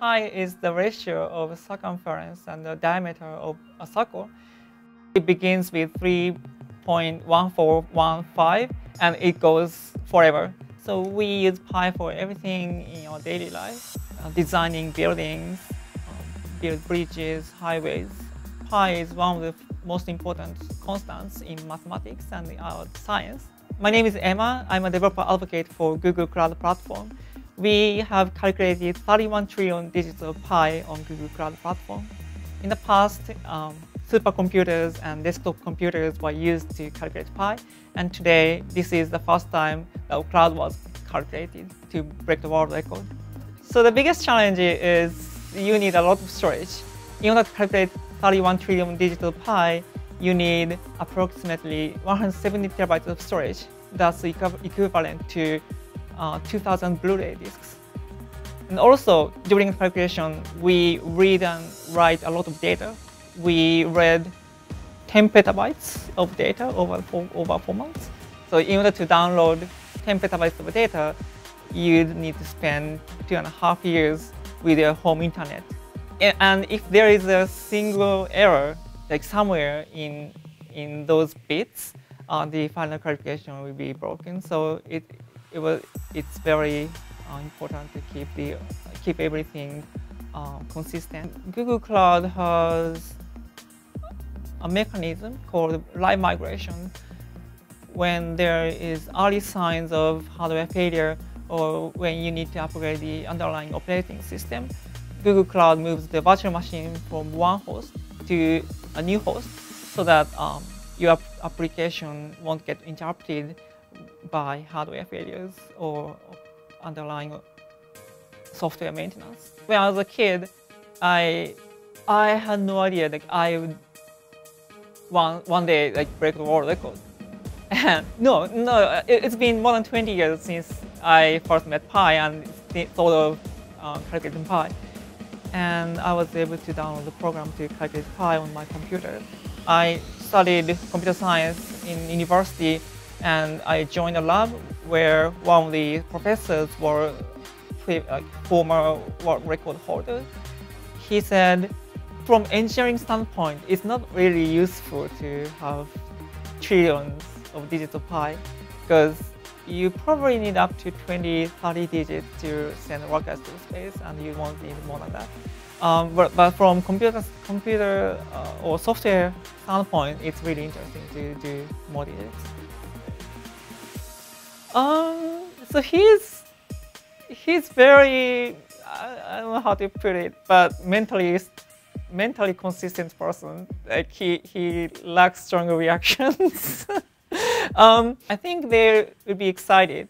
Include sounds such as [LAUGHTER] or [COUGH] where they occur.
Pi is the ratio of circumference and the diameter of a circle. It begins with 3.1415 and it goes forever. So we use Pi for everything in our daily life, uh, designing buildings, um, build bridges, highways. Pi is one of the most important constants in mathematics and science. My name is Emma. I'm a developer advocate for Google Cloud Platform. We have calculated 31 trillion digits of pi on Google Cloud Platform. In the past, um, supercomputers and desktop computers were used to calculate pi, and today this is the first time that cloud was calculated to break the world record. So the biggest challenge is you need a lot of storage. In order to calculate 31 trillion digital pi, you need approximately 170 terabytes of storage. That's equivalent to uh, 2,000 Blu-ray discs. And also, during the calculation, we read and write a lot of data. We read 10 petabytes of data over four, over four months. So in order to download 10 petabytes of data, you need to spend two and a half years with your home internet. And if there is a single error, like somewhere in, in those bits, uh, the final calculation will be broken. So it, it will, it's very uh, important to keep the keep everything uh, consistent. Google Cloud has a mechanism called live migration. When there is early signs of hardware failure or when you need to upgrade the underlying operating system, Google Cloud moves the virtual machine from one host to a new host so that um, your application won't get interrupted by hardware failures or underlying software maintenance. When I was a kid, I I had no idea that I would one one day like break the world record. And [LAUGHS] no, no, it, has been more than 20 years since I first met Pi and thought of um, calculating Pi. And I was able to download the program to calculate Pi on my computer. I studied computer science in university and I joined a lab where one of the professors were like, former world record holder. He said, from engineering standpoint, it's not really useful to have trillions of digital pi because you probably need up to 20, 30 digits to send workers to space, and you won't need more than that. Um, but, but, from computer, computer uh, or software standpoint, it's really interesting to do more digits. Um, so he's he's very I, I, don't know how to put it, but mentally mentally consistent person. Like he he lacks stronger reactions. [LAUGHS] um, I think they would be excited